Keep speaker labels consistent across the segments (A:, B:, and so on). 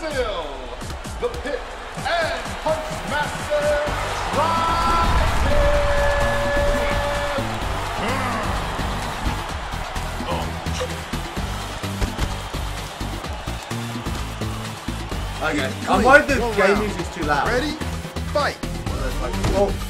A: Brazil, the Pit and Punch Master Rising!
B: Okay. I'm worried the game
C: round.
B: music's too loud.
C: Ready? Fight.
B: Oh.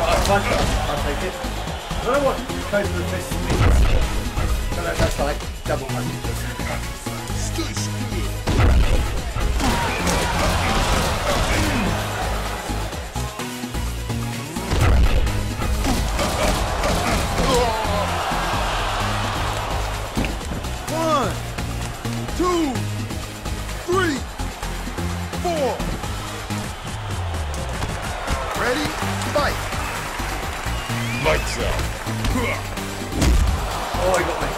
B: I don't know what code for the fist means. But that- that's like double punch.
A: Out.
B: Oh, he got me.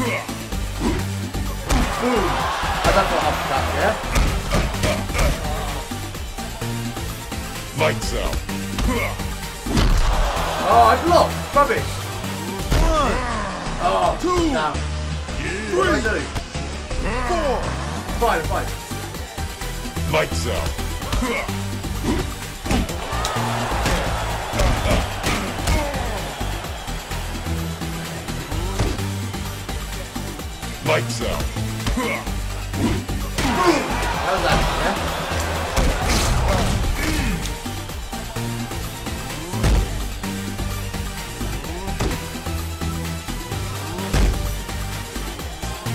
A: Out.
B: Boom. Oh, that's what up that, yeah?
A: Out.
B: Oh, I blocked. Rubbish.
C: One.
B: Oh,
C: Two.
B: Now, what do I do?
C: four.
B: Fine, fine.
A: Lights Lights out.
B: How's that?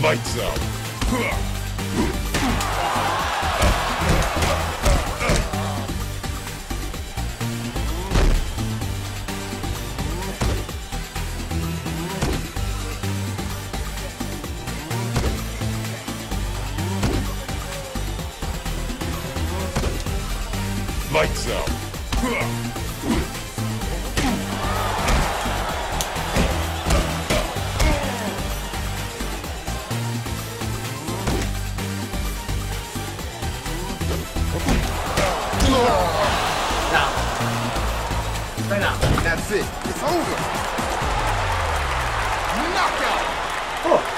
A: Lights out. Lights out.
B: Now. Stay now.
C: That's it. It's over.
A: Knockout.
B: Oh,